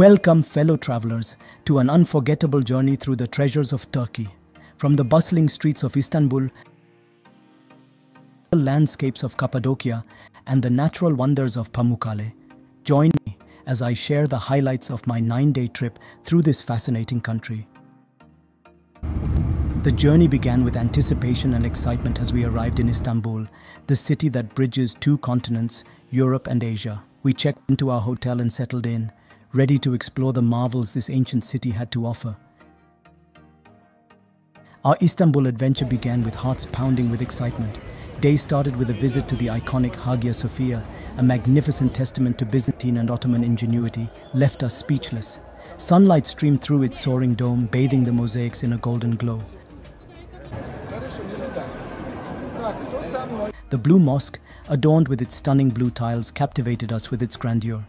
Welcome, fellow travelers, to an unforgettable journey through the treasures of Turkey. From the bustling streets of Istanbul, the landscapes of Cappadocia, and the natural wonders of Pamukkale, join me as I share the highlights of my nine day trip through this fascinating country. The journey began with anticipation and excitement as we arrived in Istanbul, the city that bridges two continents, Europe and Asia. We checked into our hotel and settled in, ready to explore the marvels this ancient city had to offer. Our Istanbul adventure began with hearts pounding with excitement. Day started with a visit to the iconic Hagia Sophia, a magnificent testament to Byzantine and Ottoman ingenuity, left us speechless. Sunlight streamed through its soaring dome, bathing the mosaics in a golden glow. The Blue Mosque, adorned with its stunning blue tiles, captivated us with its grandeur.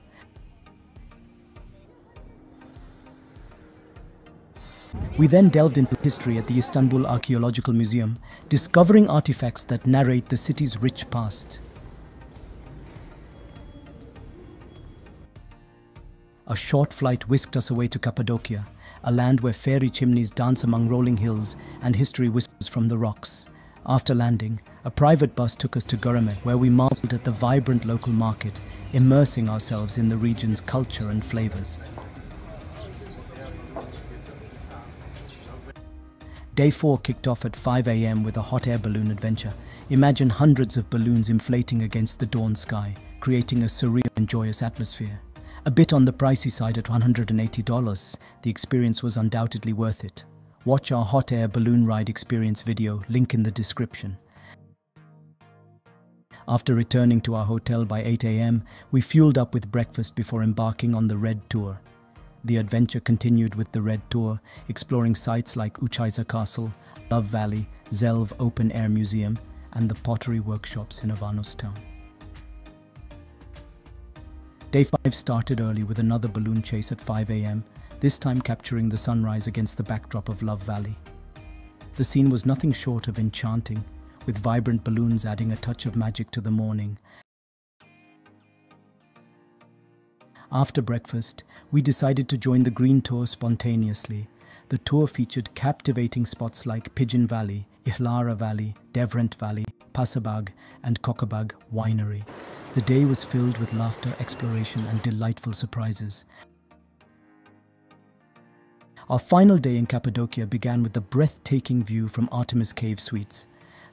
We then delved into history at the Istanbul Archaeological Museum, discovering artifacts that narrate the city's rich past. A short flight whisked us away to Cappadocia, a land where fairy chimneys dance among rolling hills and history whispers from the rocks. After landing, a private bus took us to Göreme, where we marveled at the vibrant local market, immersing ourselves in the region's culture and flavors. Day 4 kicked off at 5 am with a hot air balloon adventure. Imagine hundreds of balloons inflating against the dawn sky, creating a surreal and joyous atmosphere. A bit on the pricey side at $180, the experience was undoubtedly worth it. Watch our hot air balloon ride experience video, link in the description. After returning to our hotel by 8 am, we fueled up with breakfast before embarking on the Red Tour. The adventure continued with the Red Tour, exploring sites like Uchisar Castle, Love Valley, Zelve Open Air Museum, and the pottery workshops in Avanos town. Day 5 started early with another balloon chase at 5 am, this time capturing the sunrise against the backdrop of Love Valley. The scene was nothing short of enchanting, with vibrant balloons adding a touch of magic to the morning After breakfast, we decided to join the Green Tour spontaneously. The tour featured captivating spots like Pigeon Valley, Ihlara Valley, Devrent Valley, Pasabag, and Kocabag Winery. The day was filled with laughter, exploration, and delightful surprises. Our final day in Cappadocia began with the breathtaking view from Artemis Cave Suites.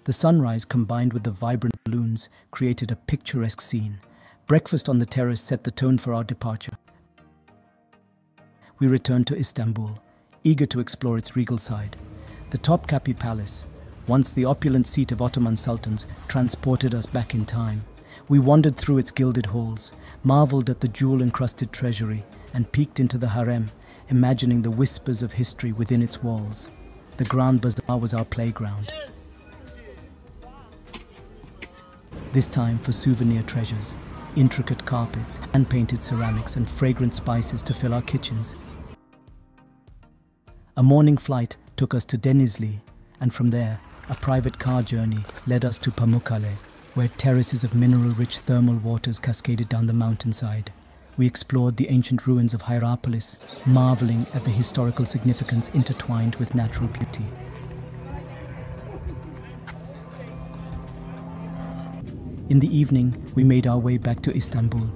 The sunrise combined with the vibrant balloons created a picturesque scene. Breakfast on the terrace set the tone for our departure. We returned to Istanbul, eager to explore its regal side. The Topkapi Palace, once the opulent seat of Ottoman sultans, transported us back in time. We wandered through its gilded halls, marveled at the jewel encrusted treasury, and peeked into the harem, imagining the whispers of history within its walls. The Grand Bazaar was our playground. This time for souvenir treasures intricate carpets, hand-painted ceramics and fragrant spices to fill our kitchens. A morning flight took us to Denizli and from there a private car journey led us to Pamukkale where terraces of mineral-rich thermal waters cascaded down the mountainside. We explored the ancient ruins of Hierapolis, marveling at the historical significance intertwined with natural beauty. In the evening, we made our way back to Istanbul.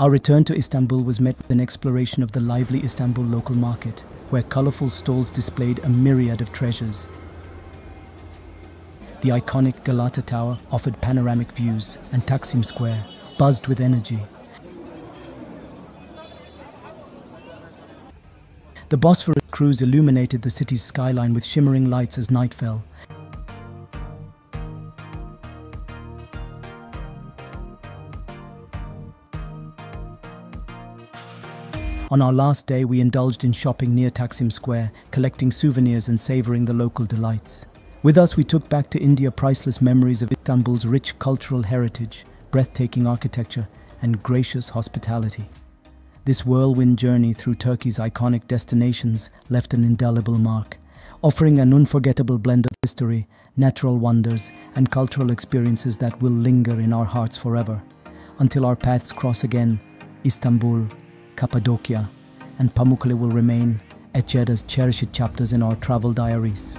Our return to Istanbul was met with an exploration of the lively Istanbul local market, where colorful stalls displayed a myriad of treasures. The iconic Galata Tower offered panoramic views, and Taksim Square buzzed with energy. The Bosphorus cruise illuminated the city's skyline with shimmering lights as night fell, On our last day, we indulged in shopping near Taksim Square, collecting souvenirs and savoring the local delights. With us, we took back to India priceless memories of Istanbul's rich cultural heritage, breathtaking architecture, and gracious hospitality. This whirlwind journey through Turkey's iconic destinations left an indelible mark, offering an unforgettable blend of history, natural wonders, and cultural experiences that will linger in our hearts forever. Until our paths cross again, Istanbul, Cappadocia, and Pamukkale will remain etched as cherished chapters in our travel diaries.